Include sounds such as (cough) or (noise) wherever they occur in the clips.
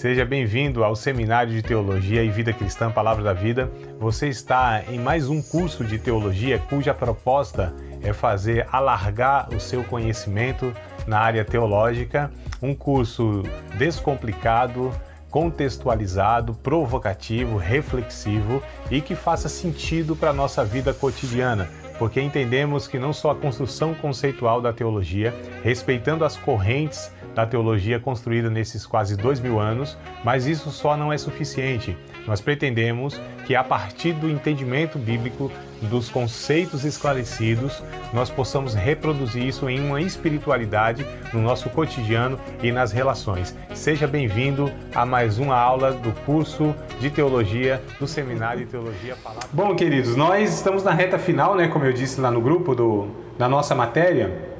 Seja bem-vindo ao Seminário de Teologia e Vida Cristã Palavra da Vida. Você está em mais um curso de teologia cuja proposta é fazer alargar o seu conhecimento na área teológica, um curso descomplicado, contextualizado, provocativo, reflexivo e que faça sentido para a nossa vida cotidiana porque entendemos que não só a construção conceitual da teologia, respeitando as correntes da teologia construída nesses quase dois mil anos, mas isso só não é suficiente. Nós pretendemos que, a partir do entendimento bíblico, dos conceitos esclarecidos, nós possamos reproduzir isso em uma espiritualidade no nosso cotidiano e nas relações. Seja bem-vindo a mais uma aula do curso de teologia do Seminário de Teologia Palavra. Bom, queridos, nós estamos na reta final, né, como eu disse lá no grupo do, da nossa matéria,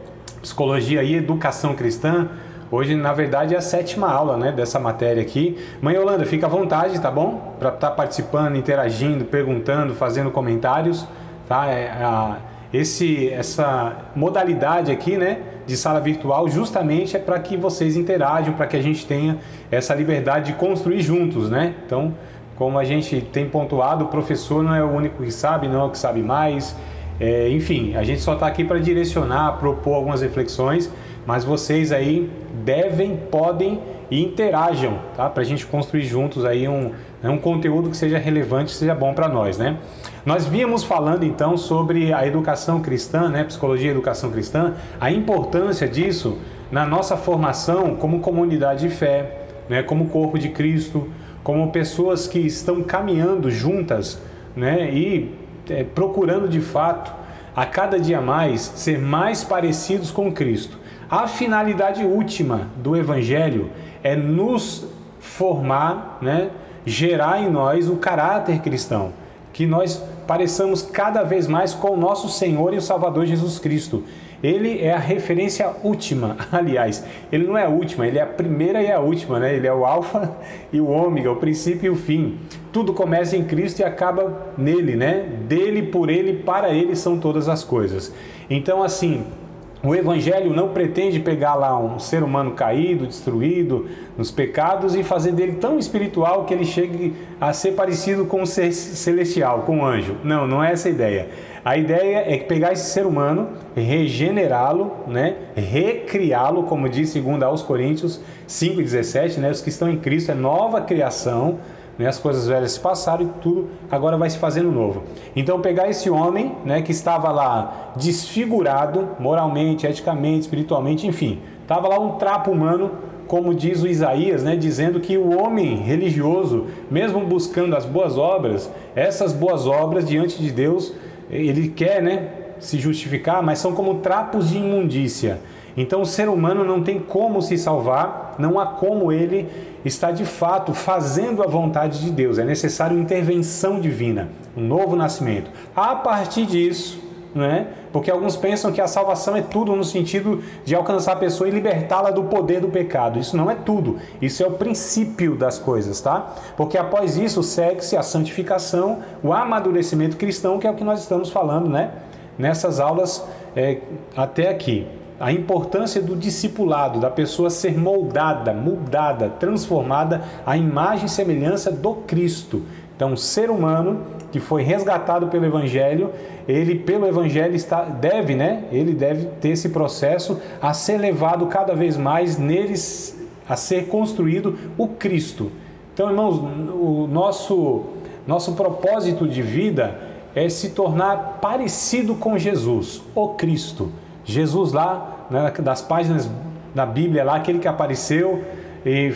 Psicologia e Educação Cristã. Hoje, na verdade, é a sétima aula né, dessa matéria aqui. Mãe Holanda, fica à vontade, tá bom? Para estar tá participando, interagindo, perguntando, fazendo comentários. Tá? É, a, esse, essa modalidade aqui né, de sala virtual justamente é para que vocês interajam, para que a gente tenha essa liberdade de construir juntos. Né? Então, como a gente tem pontuado, o professor não é o único que sabe, não é o que sabe mais. É, enfim, a gente só está aqui para direcionar, propor algumas reflexões, mas vocês aí devem, podem e interajam, tá? Para a gente construir juntos aí um, né, um conteúdo que seja relevante, seja bom para nós, né? Nós víamos falando então sobre a educação cristã, né? Psicologia e educação cristã, a importância disso na nossa formação como comunidade de fé, né? Como corpo de Cristo, como pessoas que estão caminhando juntas, né? E é, procurando de fato a cada dia mais ser mais parecidos com Cristo. A finalidade última do Evangelho é nos formar, né, gerar em nós o caráter cristão, que nós pareçamos cada vez mais com o nosso Senhor e o Salvador Jesus Cristo. Ele é a referência última, (laughs) aliás, ele não é a última, ele é a primeira e a última, né? Ele é o alfa (laughs) e o ômega, o princípio e o fim. Tudo começa em Cristo e acaba nele, né? Dele, por ele, para ele são todas as coisas. Então, assim, o Evangelho não pretende pegar lá um ser humano caído, destruído nos pecados e fazer dele tão espiritual que ele chegue a ser parecido com o ser celestial, com o anjo. Não, não é essa a ideia. A ideia é pegar esse ser humano, regenerá-lo, né? recriá-lo, como diz segundo aos Coríntios 5,17, né? os que estão em Cristo é nova criação, né? As coisas velhas se passaram e tudo agora vai se fazendo novo. Então pegar esse homem, né, que estava lá desfigurado moralmente, eticamente, espiritualmente, enfim, estava lá um trapo humano, como diz o Isaías, né, dizendo que o homem religioso, mesmo buscando as boas obras, essas boas obras diante de Deus, ele quer, né, se justificar, mas são como trapos de imundícia. Então o ser humano não tem como se salvar, não há como ele estar de fato fazendo a vontade de Deus. É necessário intervenção divina, um novo nascimento. A partir disso, né? Porque alguns pensam que a salvação é tudo no sentido de alcançar a pessoa e libertá-la do poder do pecado. Isso não é tudo. Isso é o princípio das coisas, tá? Porque após isso segue-se a santificação, o amadurecimento cristão, que é o que nós estamos falando, né? Nessas aulas é, até aqui a importância do discipulado, da pessoa ser moldada, mudada, transformada à imagem e semelhança do Cristo. Então, ser humano que foi resgatado pelo Evangelho, ele pelo Evangelho está, deve, né? Ele deve ter esse processo a ser levado cada vez mais neles a ser construído o Cristo. Então, irmãos, o nosso nosso propósito de vida é se tornar parecido com Jesus, o Cristo. Jesus lá, né, das páginas da Bíblia lá, aquele que apareceu e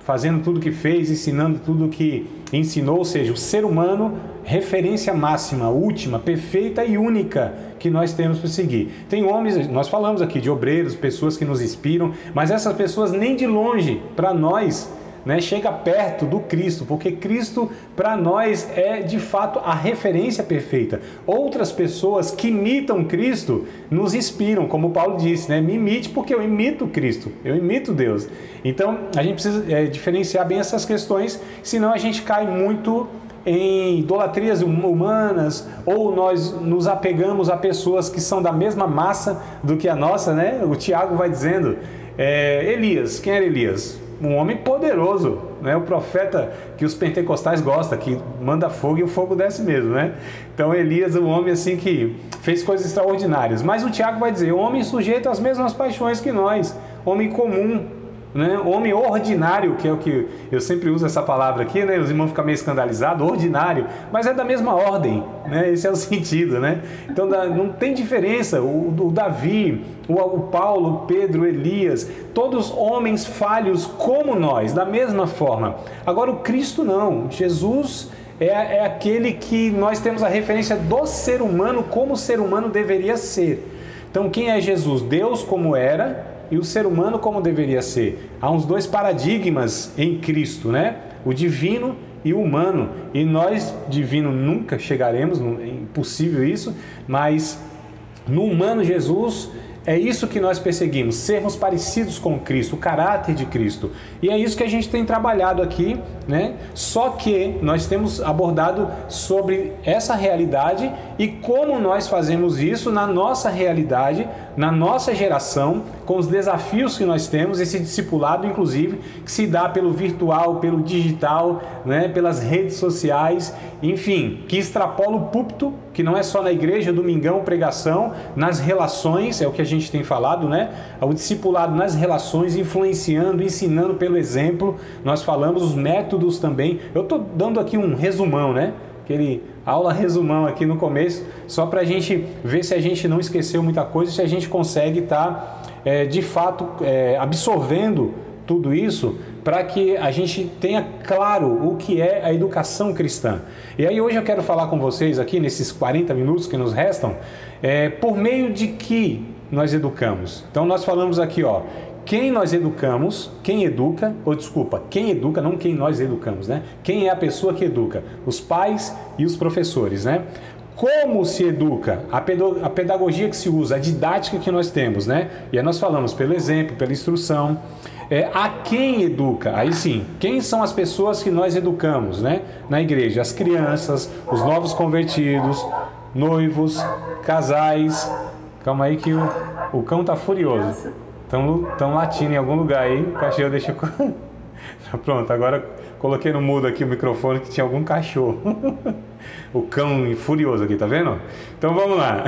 fazendo tudo que fez, ensinando tudo que ensinou, ou seja, o ser humano, referência máxima, última, perfeita e única que nós temos para seguir. Tem homens, nós falamos aqui de obreiros, pessoas que nos inspiram, mas essas pessoas nem de longe, para nós, né, chega perto do Cristo, porque Cristo para nós é de fato a referência perfeita. Outras pessoas que imitam Cristo nos inspiram, como Paulo disse, né, me imite porque eu imito Cristo, eu imito Deus. Então a gente precisa é, diferenciar bem essas questões, senão a gente cai muito em idolatrias humanas ou nós nos apegamos a pessoas que são da mesma massa do que a nossa, né? O Tiago vai dizendo, é, Elias, quem era Elias? Um homem poderoso, né? O profeta que os pentecostais gostam, que manda fogo e o fogo desce mesmo, né? Então Elias, um homem assim que fez coisas extraordinárias. Mas o Tiago vai dizer, homem sujeito às mesmas paixões que nós, homem comum, né? Homem ordinário, que é o que eu sempre uso essa palavra aqui, né? Os irmãos ficam meio escandalizados, ordinário, mas é da mesma ordem, né? (laughs) Esse é o sentido, né? Então não tem diferença. O, o Davi, o, o Paulo, Pedro, Elias, todos homens falhos como nós, da mesma forma. Agora o Cristo não. Jesus é, é aquele que nós temos a referência do ser humano como o ser humano deveria ser. Então quem é Jesus? Deus como era e o ser humano como deveria ser. Há uns dois paradigmas em Cristo, né? O divino e o humano. E nós, divino, nunca chegaremos, é impossível isso, mas no humano Jesus é isso que nós perseguimos, sermos parecidos com Cristo, o caráter de Cristo. E é isso que a gente tem trabalhado aqui, né? Só que nós temos abordado sobre essa realidade e como nós fazemos isso na nossa realidade, na nossa geração, com os desafios que nós temos, esse discipulado, inclusive, que se dá pelo virtual, pelo digital, né? pelas redes sociais, enfim, que extrapola o púlpito, que não é só na igreja, domingão, pregação, nas relações, é o que a gente tem falado, né? O discipulado nas relações, influenciando, ensinando pelo exemplo. Nós falamos os métodos também. Eu estou dando aqui um resumão, né? Aquele aula resumão aqui no começo, só para a gente ver se a gente não esqueceu muita coisa, se a gente consegue estar tá, é, de fato é, absorvendo tudo isso para que a gente tenha claro o que é a educação cristã. E aí hoje eu quero falar com vocês aqui nesses 40 minutos que nos restam, é, por meio de que nós educamos. Então nós falamos aqui, ó, quem nós educamos, quem educa, ou desculpa, quem educa, não quem nós educamos, né? Quem é a pessoa que educa? Os pais e os professores, né? Como se educa? A pedagogia que se usa, a didática que nós temos, né? E aí nós falamos pelo exemplo, pela instrução. É, a quem educa? Aí sim, quem são as pessoas que nós educamos, né? Na igreja, as crianças, os novos convertidos, noivos, casais. Calma aí que o, o cão tá furioso. Estão latindo em algum lugar aí, o cachorro deixa. Pronto, agora coloquei no mudo aqui o microfone que tinha algum cachorro. (laughs) o cão furioso aqui, tá vendo? Então vamos lá.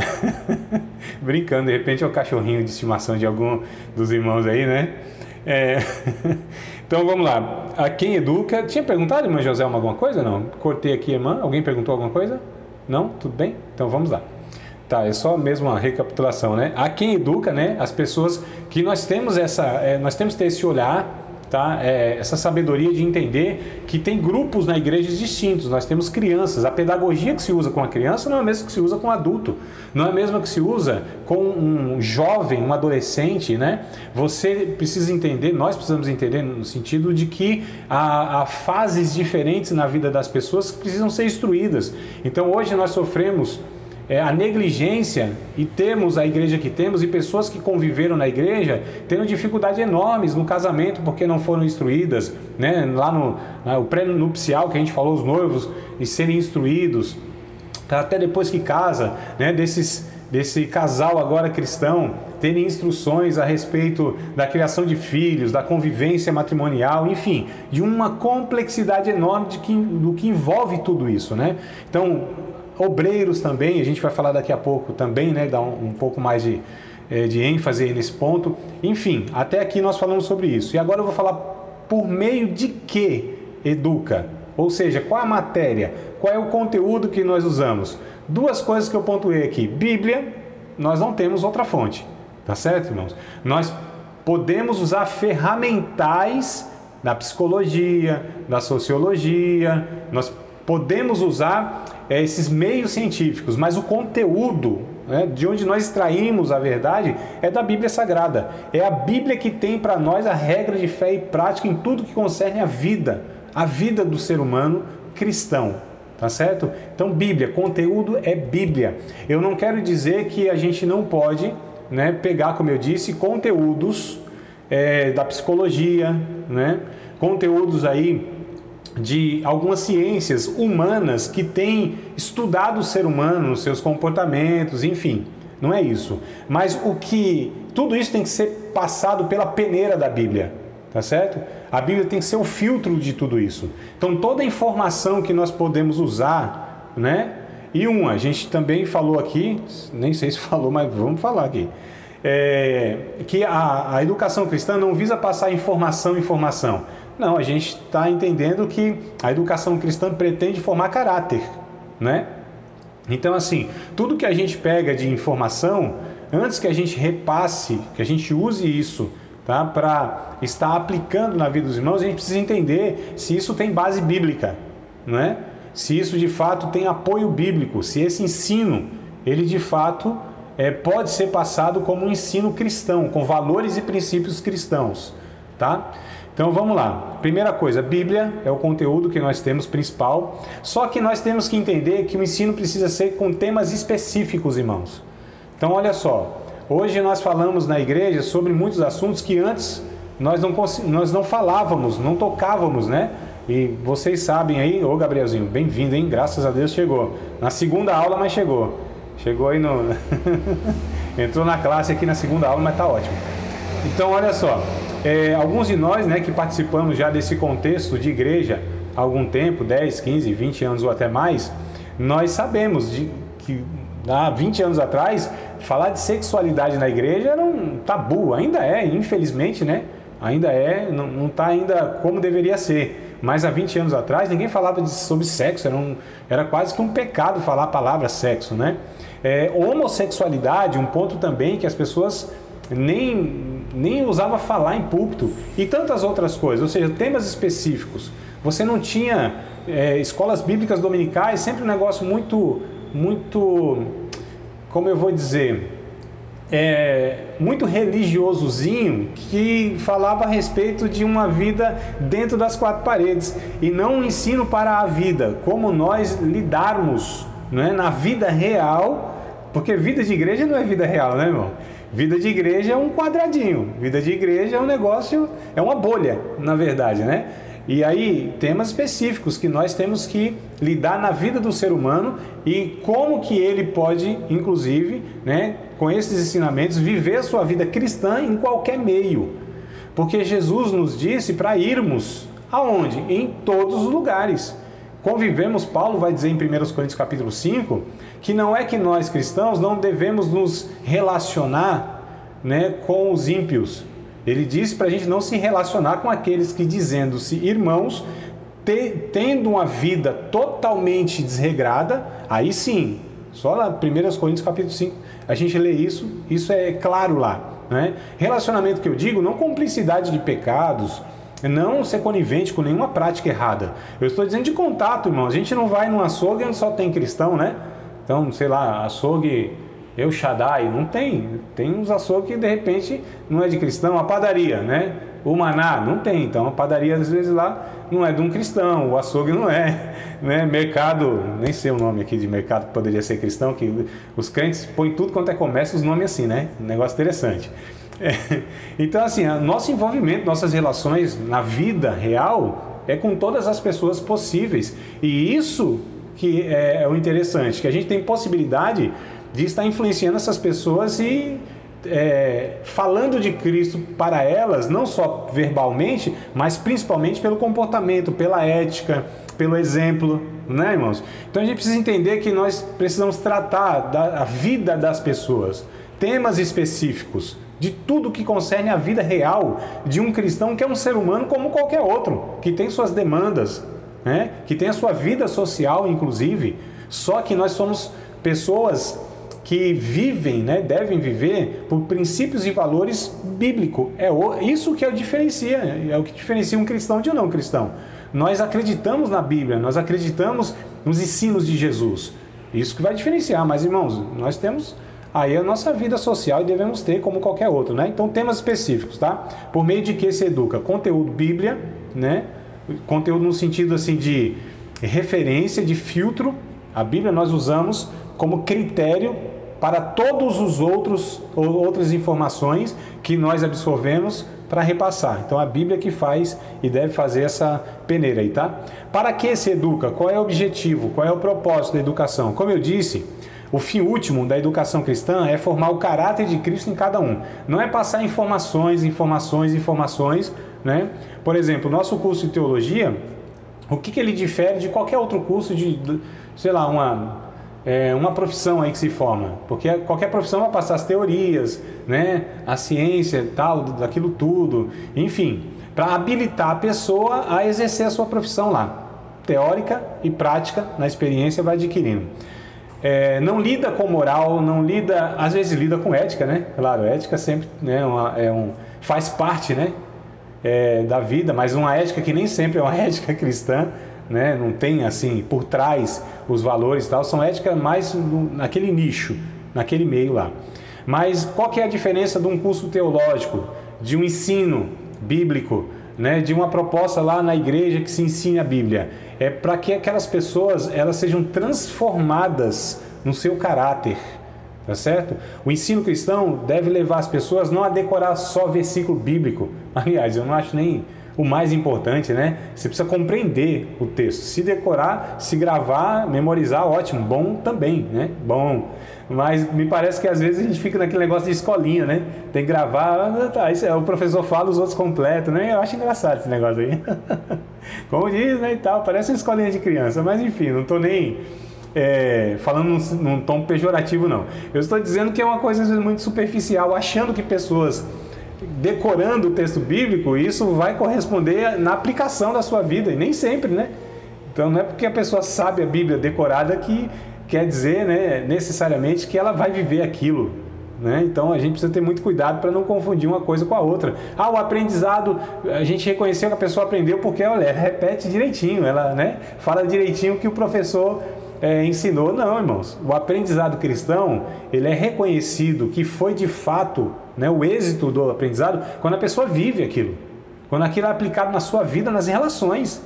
(laughs) Brincando, de repente é o cachorrinho de estimação de algum dos irmãos aí, né? É... (laughs) então vamos lá. A quem educa. Tinha perguntado, irmã Joselma, alguma coisa? Não? Cortei aqui, irmã. Alguém perguntou alguma coisa? Não? Tudo bem? Então vamos lá. Tá, é só mesmo uma recapitulação, né? A quem educa, né? As pessoas que nós temos essa, é, nós temos que ter esse olhar, tá? É, essa sabedoria de entender que tem grupos na igreja distintos. Nós temos crianças. A pedagogia que se usa com a criança não é a mesma que se usa com adulto. Não é a mesma que se usa com um jovem, um adolescente, né? Você precisa entender, nós precisamos entender no sentido de que há, há fases diferentes na vida das pessoas que precisam ser instruídas. Então hoje nós sofremos é, a negligência e temos a igreja que temos e pessoas que conviveram na igreja tendo dificuldades enormes no casamento porque não foram instruídas, né? lá no, no pré-nupcial que a gente falou, os noivos e serem instruídos, tá? até depois que casa, né? desses, desse casal agora cristão terem instruções a respeito da criação de filhos, da convivência matrimonial, enfim, de uma complexidade enorme de que, do que envolve tudo isso, né? Então, obreiros também, a gente vai falar daqui a pouco também, né, dar um, um pouco mais de, é, de ênfase nesse ponto. Enfim, até aqui nós falamos sobre isso. E agora eu vou falar por meio de que educa, ou seja, qual a matéria, qual é o conteúdo que nós usamos. Duas coisas que eu pontuei aqui: Bíblia, nós não temos outra fonte, tá certo, irmãos? Nós podemos usar ferramentais da psicologia, da sociologia, nós podemos usar é, esses meios científicos, mas o conteúdo né, de onde nós extraímos a verdade é da Bíblia Sagrada. É a Bíblia que tem para nós a regra de fé e prática em tudo que concerne a vida, a vida do ser humano cristão. Tá certo? Então, Bíblia, conteúdo é Bíblia. Eu não quero dizer que a gente não pode né, pegar, como eu disse, conteúdos é, da psicologia, né, conteúdos aí de algumas ciências humanas que têm estudado o ser humano, seus comportamentos, enfim. Não é isso. Mas o que tudo isso tem que ser passado pela peneira da Bíblia, tá certo? A Bíblia tem que ser o filtro de tudo isso. Então toda informação que nós podemos usar, né? E uma, a gente também falou aqui, nem sei se falou, mas vamos falar aqui. É, que a, a educação cristã não visa passar informação, informação. Não, a gente está entendendo que a educação cristã pretende formar caráter, né? Então, assim, tudo que a gente pega de informação, antes que a gente repasse, que a gente use isso tá, para estar aplicando na vida dos irmãos, a gente precisa entender se isso tem base bíblica, não é? se isso de fato tem apoio bíblico, se esse ensino ele de fato é, pode ser passado como um ensino cristão, com valores e princípios cristãos, tá? Então vamos lá. Primeira coisa, Bíblia é o conteúdo que nós temos principal. Só que nós temos que entender que o ensino precisa ser com temas específicos, irmãos. Então olha só. Hoje nós falamos na igreja sobre muitos assuntos que antes nós não, nós não falávamos, não tocávamos, né? E vocês sabem aí, ô Gabrielzinho, bem-vindo, hein? Graças a Deus chegou. Na segunda aula, mas chegou. Chegou aí no. (laughs) Entrou na classe aqui na segunda aula, mas tá ótimo. Então, olha só. É, alguns de nós, né, que participamos já desse contexto de igreja há algum tempo 10, 15, 20 anos ou até mais nós sabemos de, que há 20 anos atrás falar de sexualidade na igreja era um tabu, ainda é, infelizmente, né? Ainda é, não está ainda como deveria ser. Mas há 20 anos atrás ninguém falava de, sobre sexo, era, um, era quase que um pecado falar a palavra sexo, né? É, homossexualidade, um ponto também que as pessoas nem, nem usava falar em púlpito e tantas outras coisas, ou seja, temas específicos. Você não tinha é, escolas bíblicas dominicais, sempre um negócio muito, muito, como eu vou dizer, é, muito religiosozinho que falava a respeito de uma vida dentro das quatro paredes e não um ensino para a vida, como nós lidarmos né, na vida real, porque vida de igreja não é vida real, né, irmão? Vida de igreja é um quadradinho, vida de igreja é um negócio, é uma bolha, na verdade, né? E aí, temas específicos que nós temos que lidar na vida do ser humano e como que ele pode, inclusive, né, com esses ensinamentos, viver a sua vida cristã em qualquer meio. Porque Jesus nos disse para irmos aonde? Em todos os lugares. Convivemos, Paulo vai dizer em 1 Coríntios capítulo 5, que não é que nós cristãos não devemos nos relacionar né, com os ímpios. Ele disse para a gente não se relacionar com aqueles que, dizendo-se irmãos, te, tendo uma vida totalmente desregrada, aí sim, só lá 1 Coríntios capítulo 5, a gente lê isso, isso é claro lá. Né? Relacionamento que eu digo, não cumplicidade de pecados, não ser conivente com nenhuma prática errada. Eu estou dizendo de contato, irmão. A gente não vai num açougue onde só tem cristão, né? Então, sei lá, açougue Eu Shaddai, não tem. Tem uns açougues que de repente não é de cristão, a padaria, né? O maná, não tem. Então a padaria às vezes lá não é de um cristão, o açougue não é. (laughs) Né? Mercado, nem sei o nome aqui de mercado que poderia ser cristão, que os crentes põem tudo quanto é comércio os nomes assim, né? Um negócio interessante. (laughs) É. Então, assim, nosso envolvimento, nossas relações na vida real é com todas as pessoas possíveis. E isso que é, é o interessante, que a gente tem possibilidade de estar influenciando essas pessoas e é, falando de Cristo para elas, não só verbalmente, mas principalmente pelo comportamento, pela ética, pelo exemplo, né, irmãos? Então a gente precisa entender que nós precisamos tratar da vida das pessoas, temas específicos de tudo que concerne a vida real de um cristão que é um ser humano como qualquer outro, que tem suas demandas, né? que tem a sua vida social, inclusive. Só que nós somos pessoas que vivem, né, devem viver por princípios e valores bíblicos. É isso que é o diferencia, é o que diferencia um cristão de um não cristão. Nós acreditamos na Bíblia, nós acreditamos nos ensinos de Jesus. Isso que vai diferenciar, mas irmãos, nós temos aí a nossa vida social e devemos ter como qualquer outro, né? Então temas específicos, tá? Por meio de que se educa conteúdo Bíblia, né? Conteúdo no sentido assim de referência, de filtro. A Bíblia nós usamos como critério para todos os outros ou outras informações que nós absorvemos para repassar. Então a Bíblia que faz e deve fazer essa peneira aí, tá? Para que se educa? Qual é o objetivo? Qual é o propósito da educação? Como eu disse, o fim último da educação cristã é formar o caráter de Cristo em cada um. Não é passar informações, informações, informações né? Por exemplo, o nosso curso de teologia, o que, que ele difere de qualquer outro curso de, sei lá, uma, é, uma profissão aí que se forma? Porque qualquer profissão vai passar as teorias, né? A ciência tal, daquilo tudo, enfim, para habilitar a pessoa a exercer a sua profissão lá. Teórica e prática, na experiência, vai adquirindo. É, não lida com moral, não lida, às vezes lida com ética, né? Claro, ética sempre né, uma, é um, faz parte, né? É, da vida, mas uma ética que nem sempre é uma (laughs) ética cristã, né? não tem assim por trás os valores e tal, são éticas mais no, naquele nicho, naquele meio lá. Mas qual que é a diferença de um curso teológico, de um ensino bíblico, né, de uma proposta lá na igreja que se ensine a Bíblia? É para que aquelas pessoas elas sejam transformadas no seu caráter, Tá certo? O ensino cristão deve levar as pessoas não a decorar só versículo bíblico. (laughs) Aliás, eu não acho nem o mais importante, né? Você precisa compreender o texto. Se decorar, se gravar, memorizar, ótimo. Bom também, né? Bom. Mas me parece que às vezes a gente fica naquele negócio de escolinha, né? Tem que gravar, tá, isso é, o professor fala, os outros completam, né? Eu acho engraçado esse negócio aí. (laughs) Como diz, né, e tal, parece uma escolinha de criança, mas enfim, não tô nem é, falando num, num, tom pejorativo, não. Eu estou dizendo que é uma coisa muito superficial, achando que pessoas decorando o texto bíblico, isso vai corresponder na aplicação da sua vida, e nem sempre, né? Então não é porque a pessoa sabe a Bíblia decorada que quer dizer né, necessariamente que ela vai viver aquilo. Né? Então a gente precisa ter muito cuidado para não confundir uma coisa com a outra. Ah, o aprendizado, a gente reconheceu que a pessoa aprendeu porque olha, repete direitinho, ela né, fala direitinho que o professor é, ensinou. Não, irmãos. O aprendizado cristão, ele é reconhecido que foi de fato né, o êxito do aprendizado quando a pessoa vive aquilo. Quando aquilo é aplicado na sua vida, nas relações.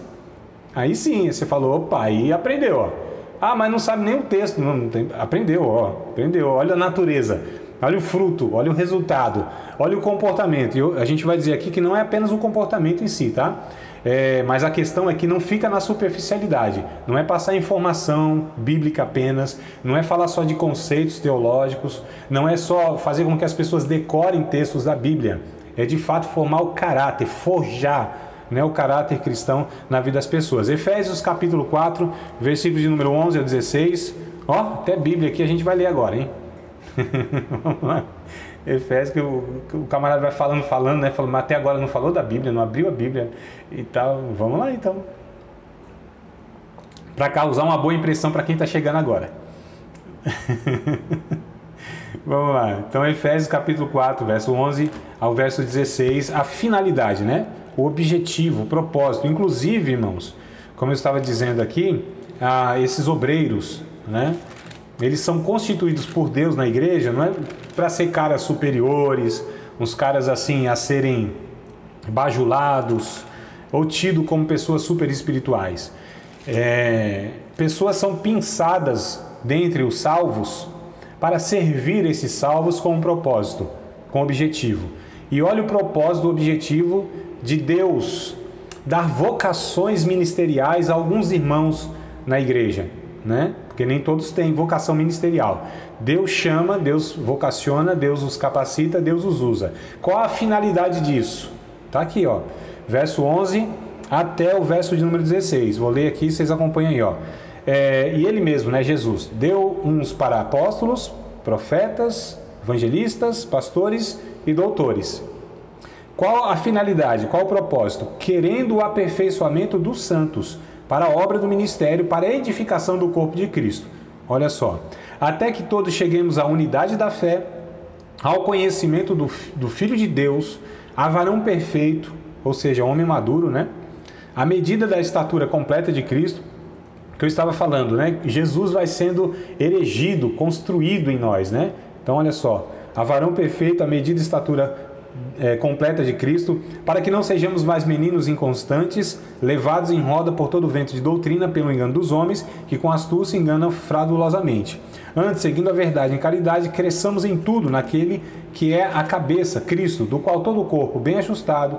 Aí sim, você falou, opa, aí aprendeu. Ó. Ah, mas não sabe nem o texto. Não, não tem, aprendeu, ó, aprendeu. Olha a natureza. Olha o fruto, olha o resultado, olha o comportamento. E a gente vai dizer aqui que não é apenas o comportamento em si, tá? É, mas a questão é que não fica na superficialidade. Não é passar informação bíblica apenas, não é falar só de conceitos teológicos, não é só fazer com que as pessoas decorem textos da Bíblia. É de fato formar o caráter, forjar né, o caráter cristão na vida das pessoas. Efésios capítulo 4, versículos de número 11 a 16. Ó, até Bíblia aqui a gente vai ler agora, hein? (laughs) Vamos lá. Efésios, que o, que o, camarada vai falando, falando, né? Falando, mas até agora não falou da Bíblia, não abriu a Bíblia e tal. Vamos lá então. Para causar uma boa impressão para quem está chegando agora. (laughs) Vamos lá. Então, Efésios capítulo 4, verso 11 ao verso 16, a finalidade, né? O objetivo, o propósito. Inclusive, irmãos, como eu estava dizendo aqui, ah, esses obreiros, né? Eles são constituídos por Deus na igreja, não é para ser caras superiores, uns caras assim a serem bajulados ou tido como pessoas super espirituais. É, pessoas são pinçadas dentre os salvos para servir esses salvos com um propósito, com um objetivo. E olha o propósito, o objetivo de Deus dar vocações ministeriais a alguns irmãos na igreja, né? Porque nem todos têm vocação ministerial. Deus chama, Deus vocaciona, Deus os capacita, Deus os usa. Qual a finalidade disso? Tá aqui, ó. Verso 11 até o verso de número 16. Vou ler aqui, vocês acompanham aí, ó. É, e ele mesmo, né, Jesus, deu uns para apóstolos, profetas, evangelistas, pastores e doutores. Qual a finalidade? Qual o propósito? Querendo o aperfeiçoamento dos santos para a obra do ministério, para a edificação do corpo de Cristo. Olha só, até que todos cheguemos à unidade da fé, ao conhecimento do, do Filho de Deus, a varão perfeito, ou seja, homem maduro, né? À medida da estatura completa de Cristo, que eu estava falando, né? Jesus vai sendo erigido, construído em nós, né? Então, olha só, a varão perfeito, à medida da estatura é, completa de Cristo, para que não sejamos mais meninos inconstantes, levados em roda por todo vento de doutrina pelo engano dos homens, que com astúcia enganam fraudulosamente. Antes, seguindo a verdade em caridade, cresçamos em tudo naquele que é a cabeça, Cristo, do qual todo o corpo, bem ajustado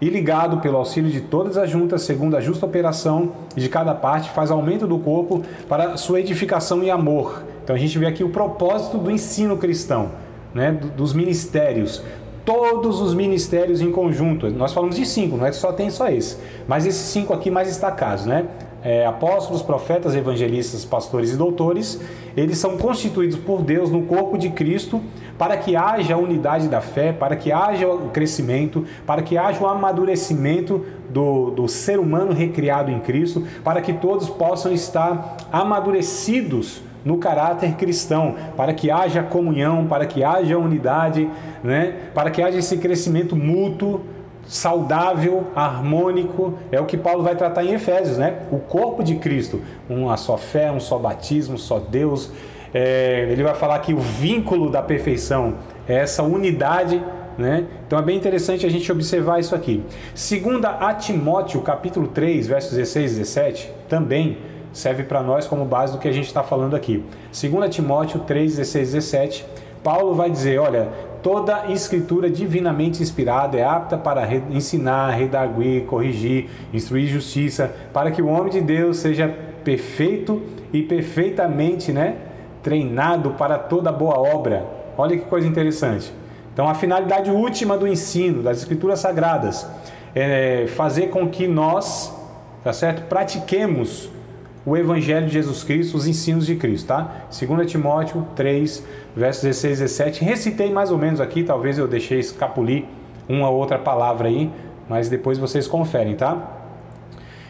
e ligado pelo auxílio de todas as juntas, segundo a justa operação de cada parte, faz aumento do corpo para sua edificação e amor. Então a gente vê aqui o propósito do ensino cristão, né, dos ministérios, todos os ministérios em conjunto. Nós falamos de cinco, não é que só tem só esse, mas esses cinco aqui mais destacados, né? É, apóstolos, profetas, evangelistas, pastores e doutores, eles são constituídos por Deus no corpo de Cristo para que haja unidade da fé, para que haja o crescimento, para que haja o amadurecimento do, do ser humano recriado em Cristo, para que todos possam estar amadurecidos no caráter cristão, para que haja comunhão, para que haja unidade, né? para que haja esse crescimento mútuo, saudável, harmônico, é o que Paulo vai tratar em Efésios, né? O corpo de Cristo, uma só fé, um só batismo, só Deus. É, ele vai falar que o vínculo da perfeição é essa unidade né? Então é bem interessante a gente observar isso aqui. Segunda a Timóteo, capítulo 3, versos 16 e 17, também serve para nós como base do que a gente está falando aqui. Segunda Timóteo 3, 16 e 17, Paulo vai dizer, olha, toda escritura divinamente inspirada é apta para ensinar, redarguir, corrigir, instruir justiça, para que o homem de Deus seja perfeito e perfeitamente né, treinado para toda boa obra. Olha que coisa interessante. Então, a finalidade última do ensino das Escrituras Sagradas é fazer com que nós, tá certo, pratiquemos o Evangelho de Jesus Cristo, os ensinos de Cristo, tá? 2 Timóteo 3, versos 16 e 17. Recitei mais ou menos aqui, talvez eu deixei escapulir uma outra palavra aí, mas depois vocês conferem, tá?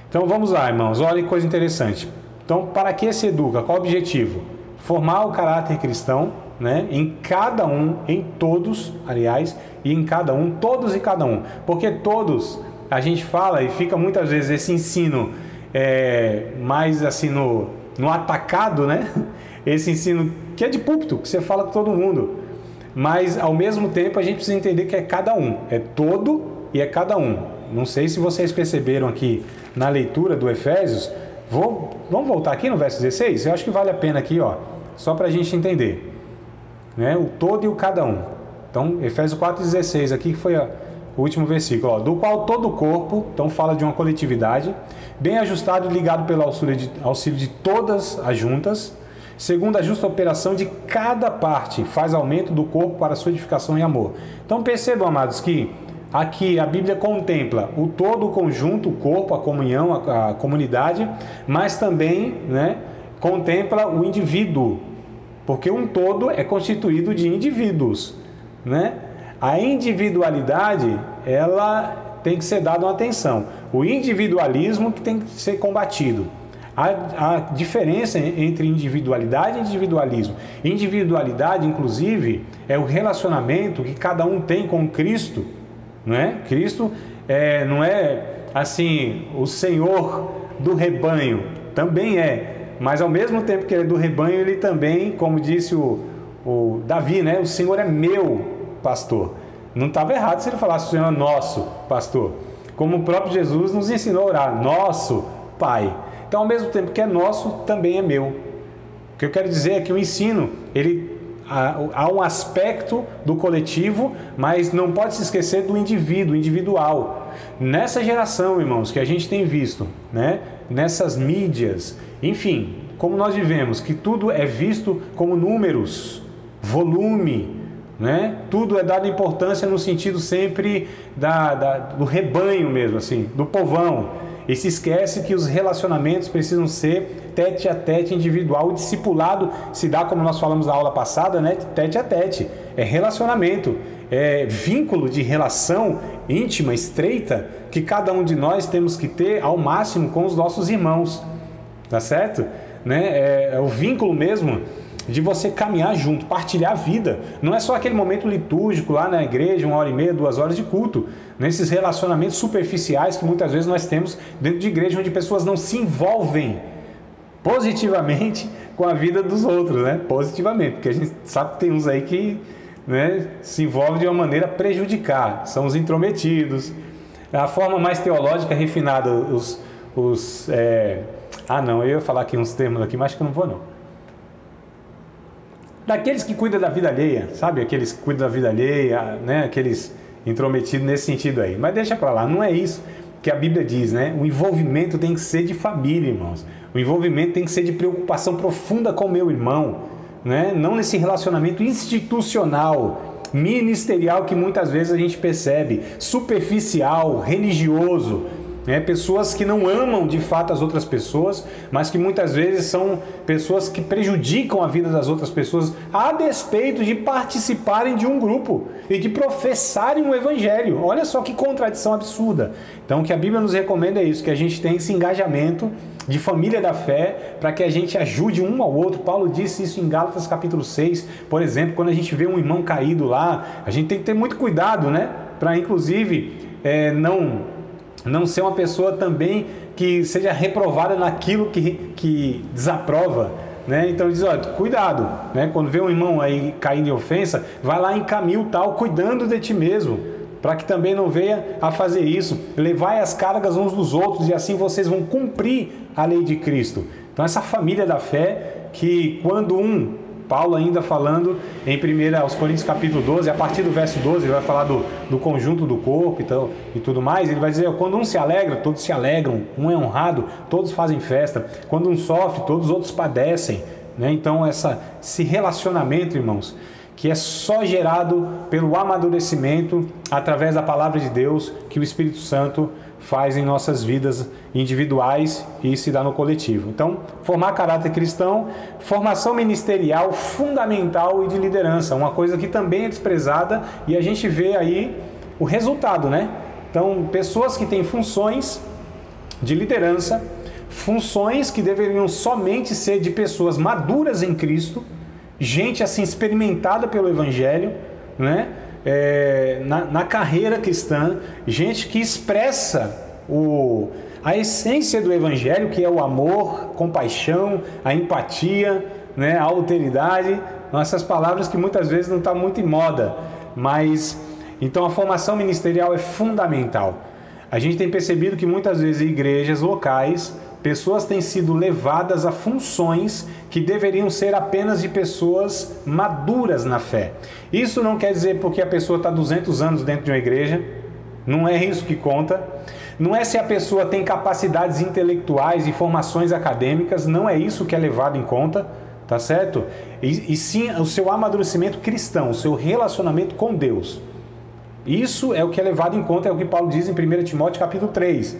Então vamos lá, irmãos. Olha que coisa interessante. Então, para que se educa? Qual o objetivo? Formar o caráter cristão né? em cada um, em todos, aliás, e em cada um, todos e cada um. Porque todos, a gente fala e fica muitas vezes esse ensino é, mais assim no, no atacado, né? (laughs) Esse ensino que é de púlpito, que você fala com todo mundo. Mas ao mesmo tempo a gente precisa entender que é cada um, é todo e é cada um. Não sei se vocês perceberam aqui na leitura do Efésios. Vou, vamos voltar aqui no verso 16? Eu acho que vale a pena aqui, ó, só para a gente entender né? o todo e o cada um. Então, Efésios 4,16 aqui que foi a, o último versículo, ó, do qual todo o corpo, então fala de uma coletividade, bem ajustado e ligado pelo auxílio de, auxílio de todas as juntas, segundo a justa operação de cada parte, faz aumento do corpo para sua edificação e amor. Então percebam, amados, que aqui a Bíblia contempla o todo o conjunto, o corpo, a comunhão, a, a comunidade, mas também né, contempla o indivíduo, porque um todo é constituído de indivíduos, né? A individualidade, ela tem que ser dada uma atenção. O individualismo que tem que ser combatido. A, a diferença entre individualidade e individualismo. Individualidade, inclusive, é o relacionamento que cada um tem com Cristo, não é? Cristo é, não é assim o Senhor do rebanho, também é, mas ao mesmo tempo que ele é do rebanho, ele também, como disse o, o Davi, né? O Senhor é meu pastor. Não estava errado se ele falasse o Senhor nosso pastor. Como o próprio Jesus nos ensinou a orar, nosso Pai. Então, ao mesmo tempo que é nosso, também é meu. O que eu quero dizer é que o ensino, ele há um aspecto do coletivo, mas não pode se esquecer do indivíduo, individual. Nessa geração, irmãos, que a gente tem visto, né? nessas mídias, enfim, como nós vivemos, que tudo é visto como números, volume, né? Tudo é dado importância no sentido sempre da, da, do rebanho mesmo, assim, do povão. E se esquece que os relacionamentos precisam ser tete a tete, individual. O discipulado se dá, como nós falamos na aula passada, né? Tete a tete. É relacionamento, é vínculo de relação íntima, estreita, que cada um de nós temos que ter ao máximo com os nossos irmãos. Tá certo? Né? É, é o vínculo mesmo de você caminhar junto, partilhar a vida. Não é só aquele momento litúrgico lá na igreja, uma hora e meia, duas horas de culto. Nesses relacionamentos superficiais que muitas vezes nós temos dentro de igreja, onde pessoas não se envolvem positivamente com a vida dos outros, né? Positivamente, porque a gente sabe que tem uns aí que né, se envolvem de uma maneira a prejudicar, são os intrometidos. A forma mais teológica refinada, os. os é... Ah, não, eu ia falar aqui uns termos aqui, mas acho que eu não vou, não daqueles que cuidam da vida alheia, sabe? Aqueles que cuidam da vida alheia, né? Aqueles intrometidos nesse sentido aí. Mas deixa para lá, não é isso que a Bíblia diz, né? O envolvimento tem que ser de família, irmãos. O envolvimento tem que ser de preocupação profunda com o meu irmão, né? Não nesse relacionamento institucional ministerial que muitas vezes a gente percebe, superficial, religioso, né? Pessoas que não amam de fato as outras pessoas, mas que muitas vezes são pessoas que prejudicam a vida das outras pessoas a despeito de participarem de um grupo e de professarem o evangelho. Olha só que contradição absurda. Então, o que a Bíblia nos recomenda é isso, que a gente tenha esse engajamento de família da fé, para que a gente ajude um ao outro. Paulo disse isso em Gálatas capítulo 6, por exemplo, quando a gente vê um irmão caído lá, a gente tem que ter muito cuidado, né? Para inclusive é, não não ser uma pessoa também que seja reprovada naquilo que, que desaprova. Né? Então diz, olha, cuidado, né? quando vê um irmão aí caindo em ofensa, vai lá em caminho tal, cuidando de ti mesmo, para que também não venha a fazer isso. Levai as cargas uns dos outros e assim vocês vão cumprir a lei de Cristo. Então essa família da fé que quando um Paulo ainda falando em 1 aos Coríntios capítulo 12, a partir do verso 12, ele vai falar do, do conjunto do corpo e, e tudo mais. Ele vai dizer: quando um se alegra, todos se alegram. Um é honrado, todos fazem festa. Quando um sofre, todos os outros padecem. Né? Então, essa, esse relacionamento, irmãos, que é só gerado pelo amadurecimento através da palavra de Deus que o Espírito Santo faz em nossas vidas individuais e se dá no coletivo. Então, formar caráter cristão, formação ministerial fundamental e de liderança, uma coisa que também é desprezada e a gente vê aí o resultado, né? Então, pessoas que têm funções de liderança, funções que deveriam somente ser de pessoas maduras em Cristo, gente assim experimentada pelo Evangelho, né? é, na, na carreira cristã, gente que expressa o, a essência do Evangelho, que é o amor, compaixão, a empatia, né, a alteridade, essas palavras que muitas vezes não estão tá muito em moda, mas então a formação ministerial é fundamental. A gente tem percebido que muitas vezes igrejas locais pessoas têm sido levadas a funções que deveriam ser apenas de pessoas maduras na fé. Isso não quer dizer porque a pessoa está 200 anos dentro de uma igreja, não é isso que conta. Não é se a pessoa tem capacidades intelectuais e formações acadêmicas, não é isso que é levado em conta, tá certo? E, e sim o seu amadurecimento cristão, o seu relacionamento com Deus. Isso é o que é levado em conta, é o que Paulo diz em 1 Timóteo capítulo 3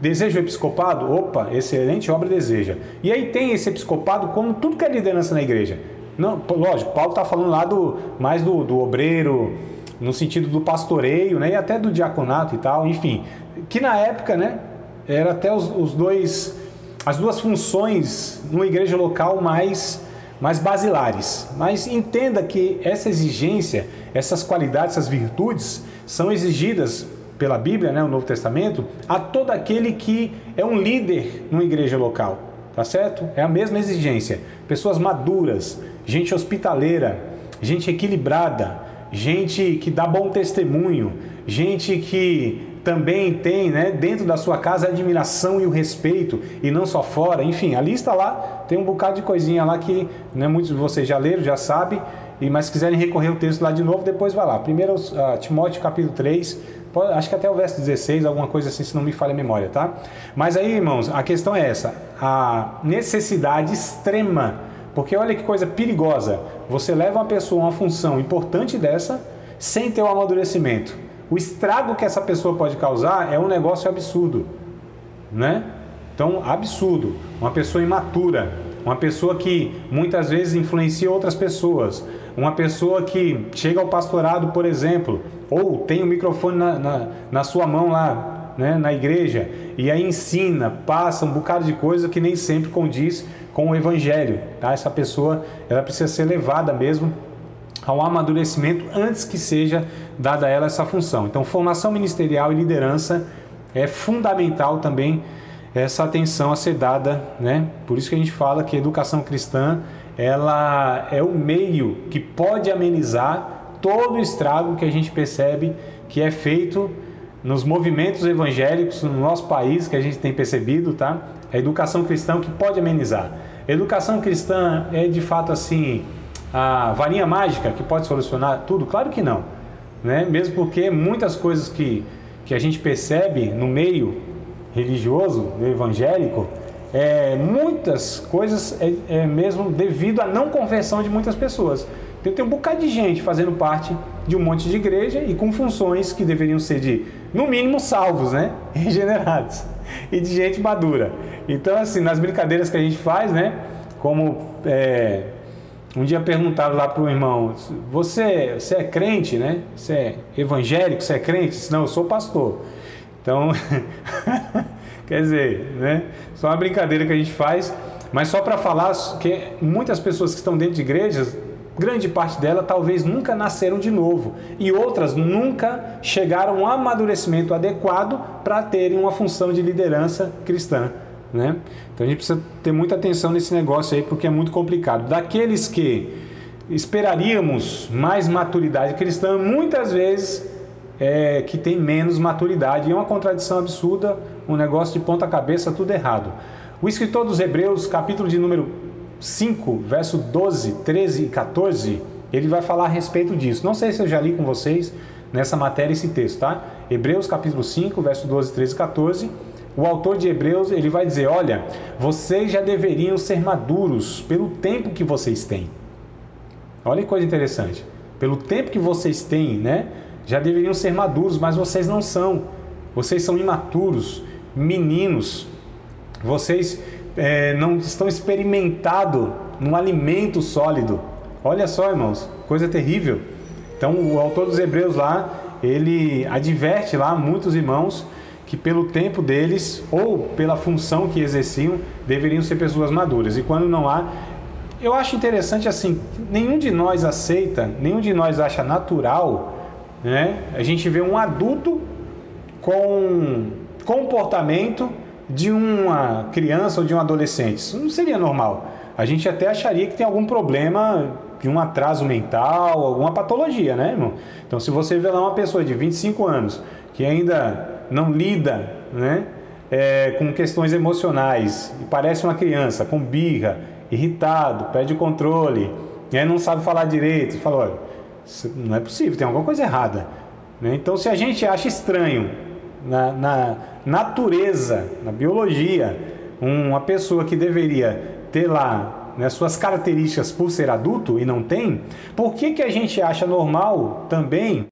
Deseja o episcopado? Opa, excelente obra deseja. E aí tem esse episcopado como tudo que é liderança na igreja. Não, lógico, Paulo está falando lá do, mais do, do obreiro, no sentido do pastoreio, né? E até do diaconato e tal, enfim. Que na época, né? Era até os, os dois, as duas funções numa igreja local mais, mais basilares. Mas entenda que essa exigência, essas qualidades, essas virtudes são exigidas pela Bíblia, né, o Novo Testamento, a todo aquele que é um líder numa igreja local, tá certo? É a mesma exigência. Pessoas maduras, gente hospitaleira, gente equilibrada, gente que dá bom testemunho, gente que também tem né, dentro da sua casa a admiração e o respeito, e não só fora. Enfim, a lista lá tem um bocado de coisinha lá que né, muitos de vocês já leram, já sabem, e mas quiserem recorrer o texto lá de novo, depois vai lá. Primeiro, uh, Timóteo capítulo 3, acho que até o verso 16, alguma coisa assim, se não me falha a memória, tá? Mas aí, irmãos, a questão é essa: a necessidade extrema, porque olha que coisa perigosa. Você leva uma pessoa a uma função importante dessa sem ter o amadurecimento. O estrago que essa pessoa pode causar é um negócio absurdo, né? Então, absurdo. Uma pessoa imatura, uma pessoa que muitas vezes influencia outras pessoas, uma pessoa que chega ao pastorado, por exemplo, ou tem o um microfone na, na, na, sua mão lá, né, na igreja, e aí ensina, passa um bocado de coisa que nem sempre condiz com o evangelho. Tá? Essa pessoa ela precisa ser levada mesmo ao amadurecimento antes que seja dada a ela essa função. Então, formação ministerial e liderança é fundamental também essa atenção a ser dada, né? Por isso que a gente fala que a educação cristã ela é o meio que pode amenizar todo o estrago que a gente percebe que é feito nos movimentos evangélicos no nosso país, que a gente tem percebido, tá? A educação cristã que pode amenizar. Educação cristã é de fato assim a varinha mágica que pode solucionar tudo? Claro que não, né? Mesmo porque muitas coisas que, que a gente percebe no meio religioso, evangélico, é, muitas coisas é, é, mesmo devido à não conversão de muitas pessoas. Tem um bocado de gente fazendo parte de um monte de igreja e com funções que deveriam ser de, no mínimo, salvos, né? (laughs) Regenerados. E de gente madura. Então, assim, nas brincadeiras que a gente faz, né? Como é, um dia perguntaram lá para o irmão: você, você é crente, né? Você é evangélico? Você é crente? Disse, Não, eu sou pastor. Então, (laughs) quer dizer, né? Só uma brincadeira que a gente faz, mas só para falar que muitas pessoas que estão dentro de igrejas, grande parte dela talvez nunca nasceram de novo e outras nunca chegaram a um amadurecimento adequado para terem uma função de liderança cristã. Né? Então a gente precisa ter muita atenção nesse negócio aí porque é muito complicado. Daqueles que esperaríamos mais maturidade cristã, muitas vezes é, que tem menos maturidade. E é uma contradição absurda, um negócio de ponta cabeça, tudo errado. O escritor dos Hebreus, capítulo de número 5, verso 12, 13 e 14, ele vai falar a respeito disso. Não sei se eu já li com vocês nessa matéria esse texto, tá? Hebreus capítulo 5, verso 12, 13 e 14 o autor de Hebreus ele vai dizer: olha, vocês já deveriam ser maduros pelo tempo que vocês têm. Olha que coisa interessante. Pelo tempo que vocês têm, né? Já deveriam ser maduros, mas vocês não são. Vocês são imaturos, meninos. Vocês é, não estão experimentados no alimento sólido. Olha só, irmãos, coisa terrível. Então, o autor dos Hebreus lá, ele adverte lá muitos irmãos que pelo tempo deles ou pela função que exerciam deveriam ser pessoas maduras. E quando não há, eu acho interessante assim, nenhum de nós aceita, nenhum de nós acha natural, né? A gente vê um adulto com comportamento de uma criança ou de um adolescente. Isso não seria normal. A gente até acharia que tem algum problema de um atraso mental, alguma patologia, né, irmão? Então, se você vê lá uma pessoa de 25 anos que ainda não lida né, é, com questões emocionais e parece uma criança com birra, irritado, perde controle, e aí não sabe falar direito, fala, olha, não é possível, tem alguma coisa errada. Né? Então, se a gente acha estranho na, na natureza, na biologia, uma pessoa que deveria ter lá né, suas características por ser adulto e não tem, por que, que a gente acha normal também